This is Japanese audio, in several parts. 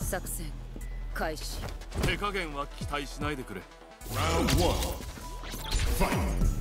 作戦開始手加減は期待しないでくれ Round one. Fight.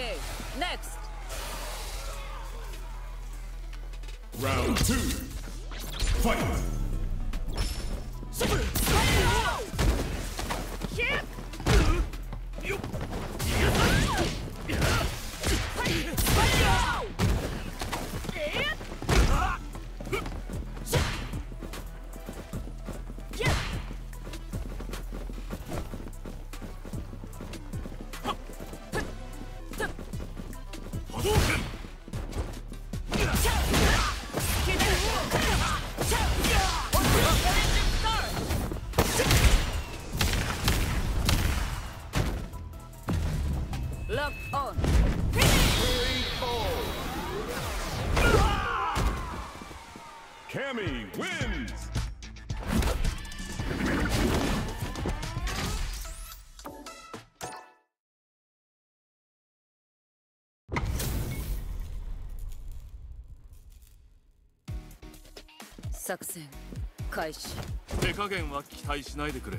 Okay, next. Round two. Fight. Super. 作戦開始。手加減は期待しないでくれ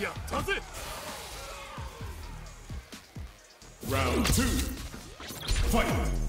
Round 1 Fight! ぜ Round 2 Fight!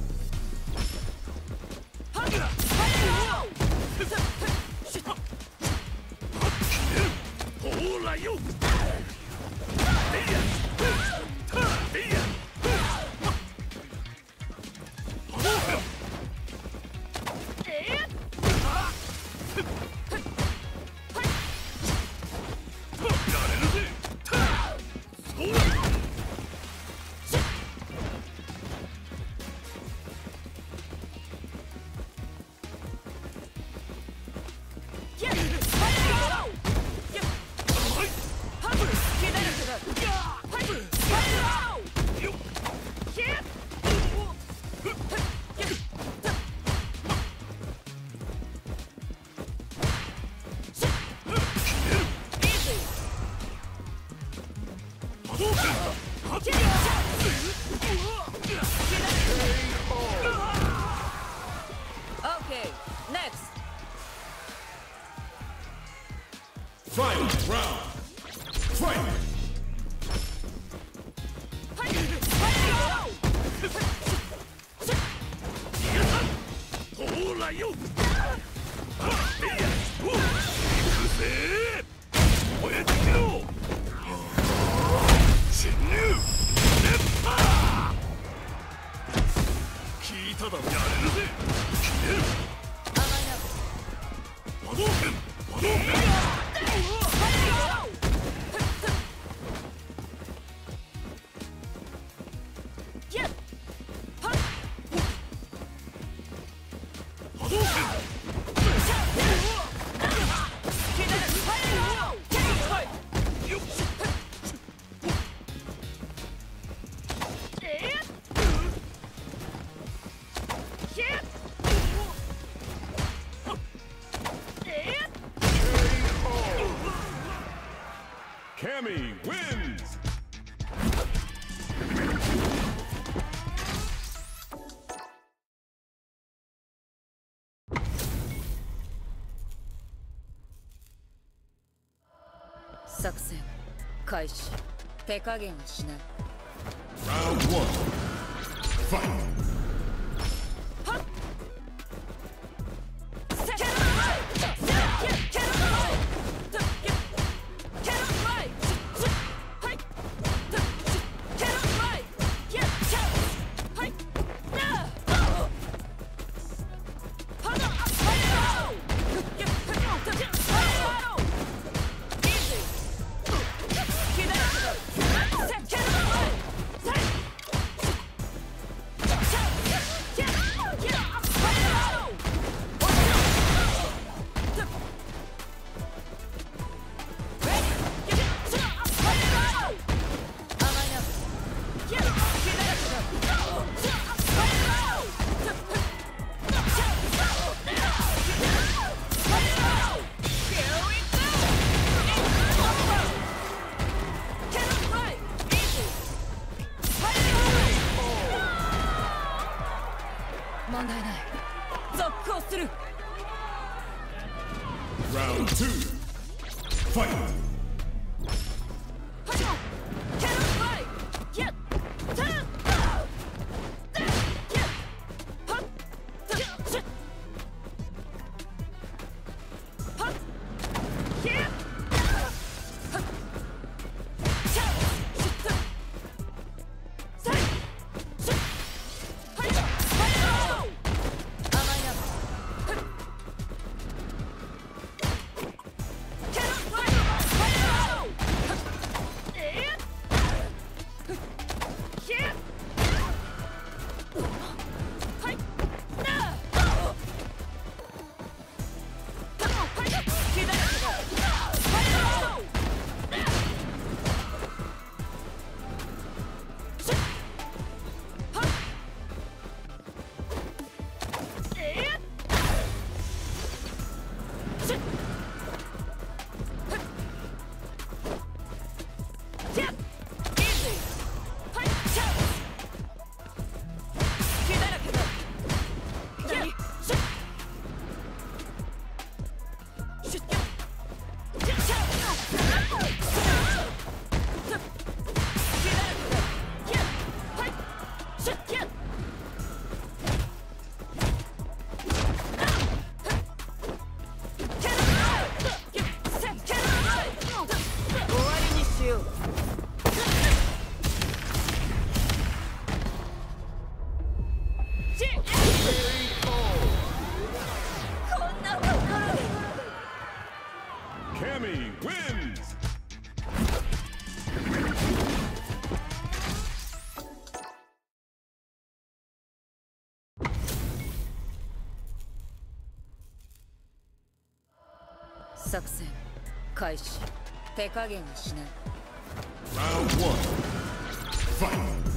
Saiu! Wins! 作戦開始手加減はしない Round one. Fight! Round two. Fight! 作戦開始手加減はしない Round one. Fight!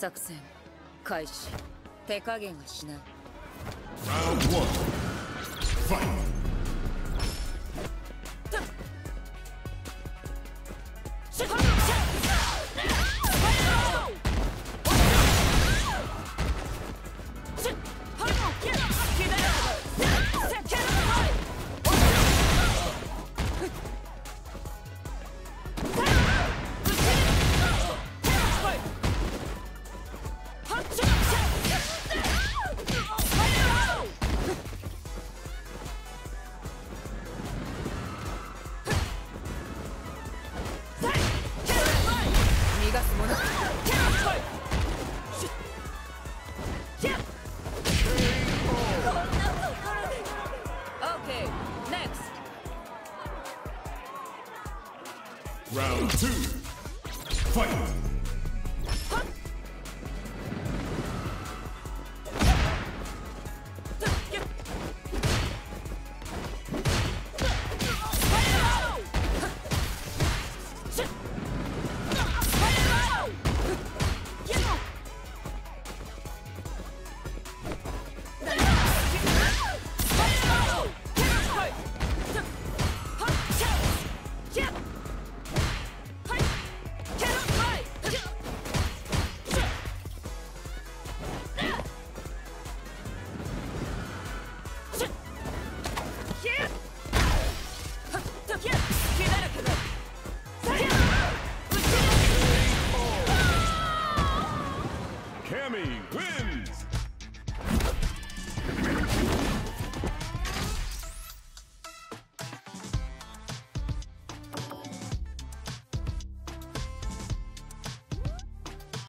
作戦開始手加減はしない Round one. Fight.